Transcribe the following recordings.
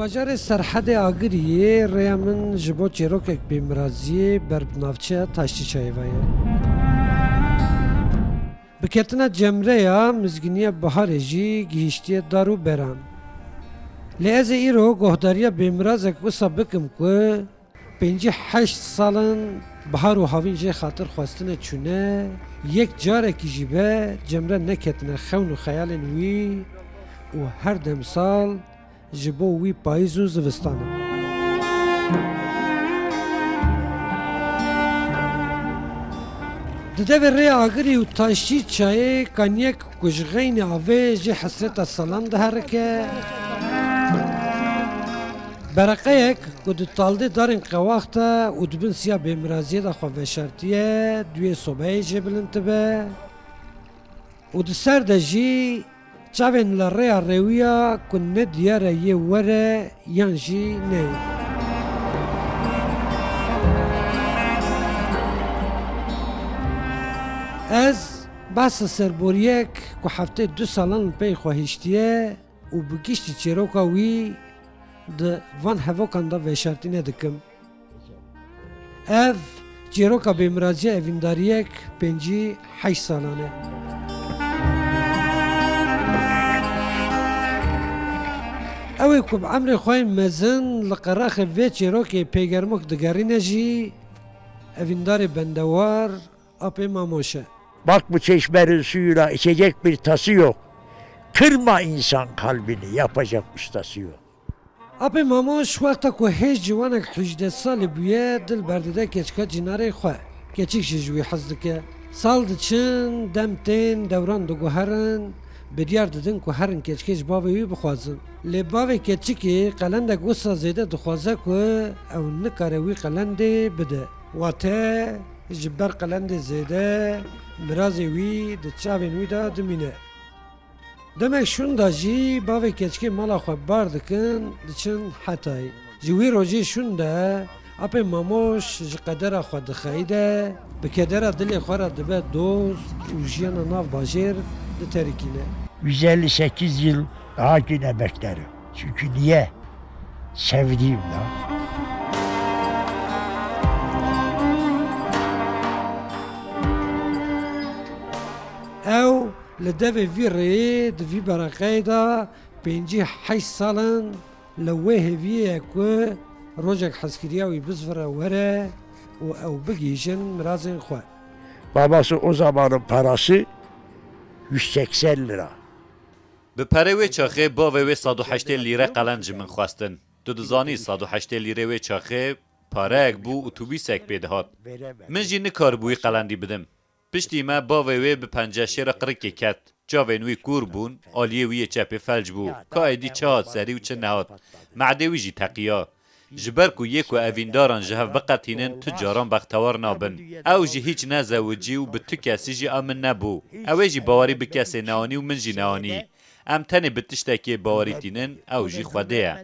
bajarê serhedê Agiriyê rêya min ji bo çêrokek bêmiraziyê berbnavçeya taşçı çayeva ye. Biketina cemreya mizginiya biharê jî gihîştiye dar beran. Lê ez ê îro gohdariya bêmirazek wisa bikim ku pêncî heşt salin bihar û havîn jê xatir xwestinê çûne yek carekî jî be cemre neketine xewn û xeyalên wî û her demsal ji bo wî payîz û zivistanin. Di devê rê agirî û taşî çayê kanyek ku ji xeynê avê jê hesreta salan diherike Bereqeyek ku di taldê darên qewaxta û dibin siya bêmiraziyê da xwe veşartiye duyê sobeyê jê bilind dibe û di ser de jî çavên li rêya rêwiya ku ne diyare yê were yan jî neyê. Ez behsa serboriyek ku heftê du salan li pey xwe hîştiye û bi giştî çêroka wî di van hevokan da veşartîne dikim. Ev çêroka bêmiraziya evîndariyek pêncî heşt salan e. Ew ê ku bi emrê xwe mezin li qeraxê vê çêrokê pêgermok digerîne jî evîndarê bendewar apê mamoşe. Bak bu çeşmenin suyuna içecek bir tası yok. Kırma insan kalbini yapacak ustası yok. Apê mamoş wexta ku hêj ciwanek hîjde salê bûye dil berdide keçika cînarê xwe. Keçik ji ji wî hez dike. Sal diçin, dem tên, dewran diguherin, biryar didin ku herin keçikê ji bavê wî bixwazin. Lê bavê keçikê qelendek wisa zêde dixwaze ku ew nikare wî qelendê bide. Wate ji ber qelendê zêde mirazê wî di çavên wî da dimîne. Demek şun da jî bavê keçikê mala xwe bar dikin diçin hetayî. Ji wî rojê şun de apê mamoş ji qedera xwe dixeyî de bi kedera dilê xwe ra dibe dost û jiyana nav bajêr diterikîne. 158 yıl daha yine beklerim. Çünkü niye? Sevdiğimden. Ew li devê vî rêyê di vî bereqeyê da pêncî heşt salin li wê hêviyê ku rojek hezkiriya wî bizvire were û ew bigîjin mirazên xwe. Babası o zamanın parası 180 lira. به پره وی چاخه با وی وی سادو حشته لیره قلنج من خواستن. دو دزانی سادو حشته لیره وی چاخه پاره اگ بو اتوبیسک سک بیدهات. من جی نکار بوی قلندی بدم. پشتی ما با وی وی به پنجه شیر قرک کت. جا وی نوی کور بون آلیه وی چپ فلج بو. که ایدی چه هات سری و چه نهات. معده وی جی تقیا. جبر کو یک و داران جهف بقتینن تو جاران بختوار نابن. او جی هیچ نزوجی و به تو کسی جی آمن نبو. او جی باوری به کسی نهانی و من جی ام تنی بتشتکی باوری تینن أو جی خوده یا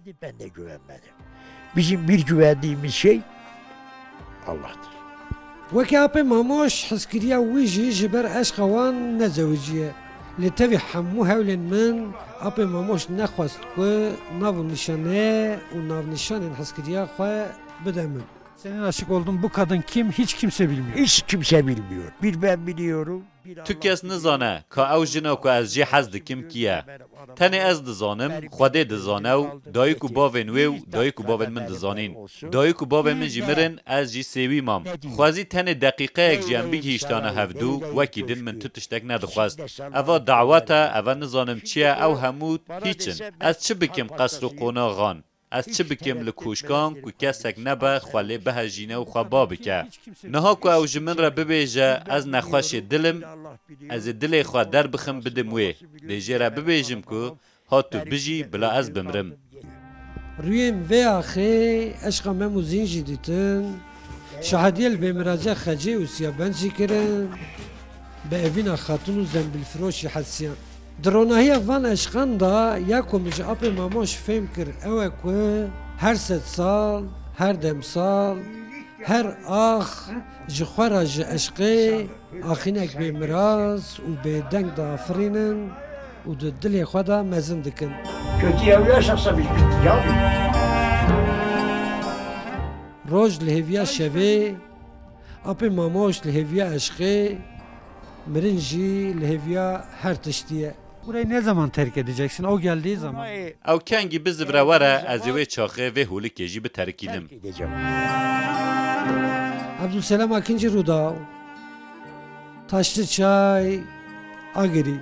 بیشیم بیر گوهدی می شی الله دیر وکی اپی ماموش حس کریا ویجی جبر اشقوان نزوجیه لتوی حمو هولین من اپی ماموش نخواست که ناو نشانه و ناو نشانه حس کریا خواه بده Senin aşık olduğun bu kadın kim hiç kimse bilmiyor. Hiç kimse bilmiyor. Bir ben biliyorum. Tu kes nizane ka ew jina ku ez jî hez dikim ki ye. Tenê ez dizanim, Xwedê dizane û dayîk û bavên wê û dayîk û bavên min dizanîn. Dayîk û bavên min jî mirin ez jî sêwî mam. Xwezî tenê deqîqeyek jî em bigihîştane hevdû wekî din min tu tiştek nedixwest. Eva dawet e, eva nizanim çi ye ew hemû hîçin. Ez çi bikim qesr û qonaxan. Ez çi bikim li kûşkan ku kesek nebe xwelê bihejîne û xwe ba bike. Niha ku ew ji min re bibêje ez nexweşê dilim Ez ê dilê xwe derbixim bidim wê. Lê jê re bibêjim ku hat tu bijî bila ez bimrim. Rüyên vê axê eşqa me û zîn jî dîtin, şahediyê li bêmiraziya xecê û siyaben jî kirin, bi evîna xatûn û zembilfiroşî hesiyan. درونهی وان اشخان دا یکو مج اپی ماموش فهم کر اوه هر ست سال هر دم سال هر آخ جخورا ج اشقی بمراز به مراز و به دنگ دا آفرینن و دو دلی خدا مزن دکن کتی اویا شخصا بیش روج لهيفيا شوی ابي ماموش لهيفيا اشقي مرنجی لهيفيا هر تشتیه Burayı ne zaman terk edeceksin? O geldiği zaman. Ew kengî bizivre were ez ê wê çaxê vê holîkê jî biterkînim. Gideceğim. Abdülselam Akinci Rudav, Taşlı Çay, Agiri.